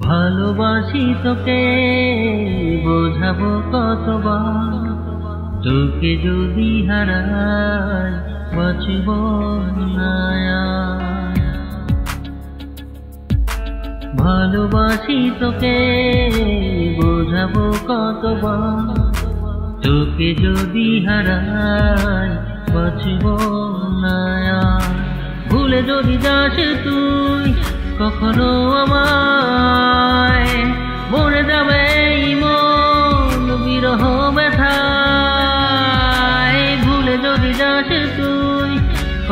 ভালোবাসি তোকে, বোঝাবো কতবার। তোকে যদি হারাই বাঁচব ভালোবাসি তোকে, বোঝাবো কতবার। তোকে যদি হারাই বাঁচব না ভুলে যদি যাস তুই, কখনো আমায়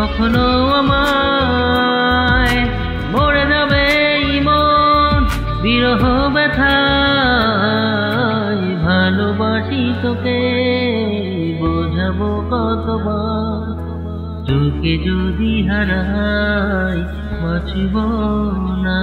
কখনো আমায় মরে যাবে মন বিরহ ব্যথায়। ভালোবাসি তোকে, বোঝাবো কতবার। তোকে যদি হারাই বাঁচব না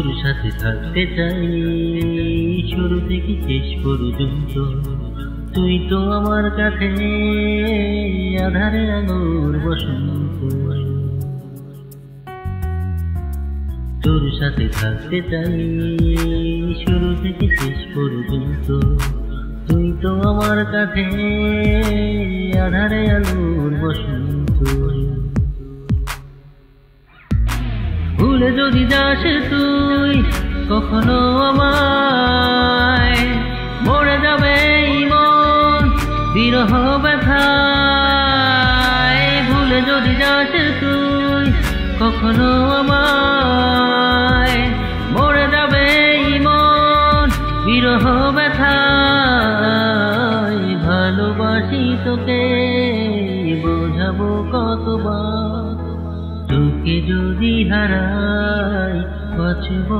তোর সাথে থাকতে চাই। শুরু থেকে শেষ পর্যন্ত তুই তো আমার কাছে আধারে আলোর বসন্ত। তোর সাথে থাকতে চাই। শুরু থেকে শেষ পর্যন্ত তুই তো আমার কাছে আধারে আলোর বসন্ত। ভুলে যদি যাস তুই, কখনো আমায়। মরে যাবে মন, বিরহ ব্যথায়। ভুলে যদি যাস তুই, কখনো তোকে যদি হারাই বাঁচব?